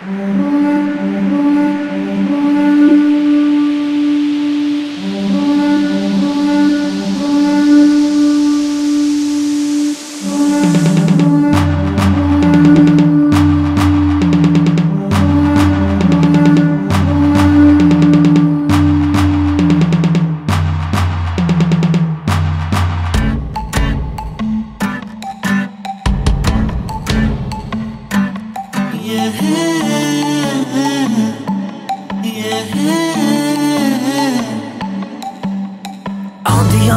うん。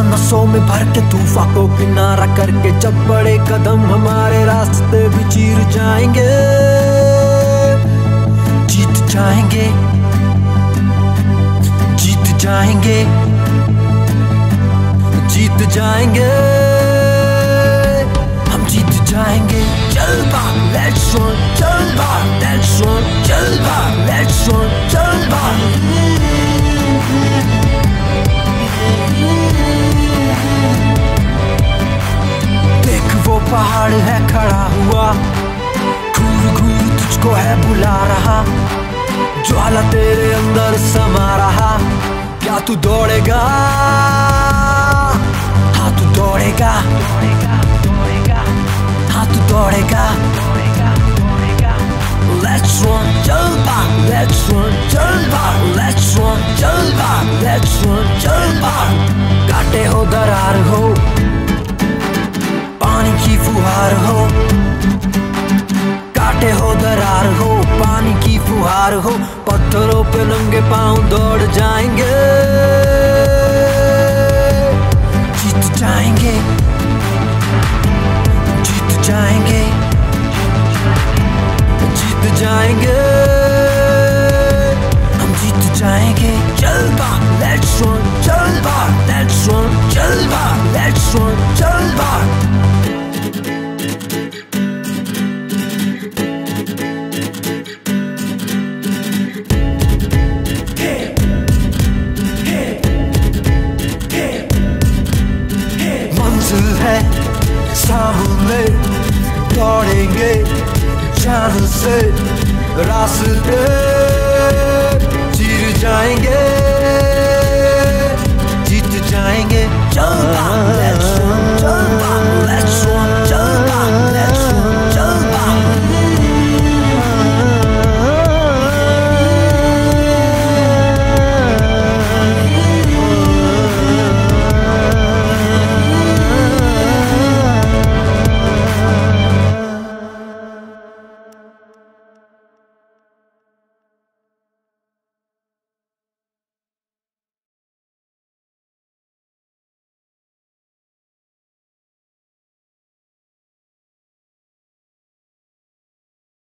नसों में भर के तूफा को किनारा करके जब बड़े कदम हमारे रास्ते भी चीर जाएँगे, जीत जाएँगे जीत जाएँगे जीत जाएँगे। पहाड़ है खड़ा हुआ। घूर घूर तुझको है बुला रहा। ज्वाला तेरे अंदर समा रहा। क्या तू दौड़ेगा? हाँ तू दौड़ेगा। हाँ तू दौड़ेगा। Let's run, बा Let's run, बा Let's run, बा Let's run, चल काटे हो, दरार हो, पानी की फुहार हो, पत्थरों पे नंगे पाँव दौड़ जाएँगे। जीत जाएँगे। जीत जाएँगे। जीत जाएँगे। हम जीत जाएँगे। चल बा लेट्स रन चल बा लेट्स रन चल बा लेट्स रन चल बा। her sahne Görenge canısı rastlıyor Çir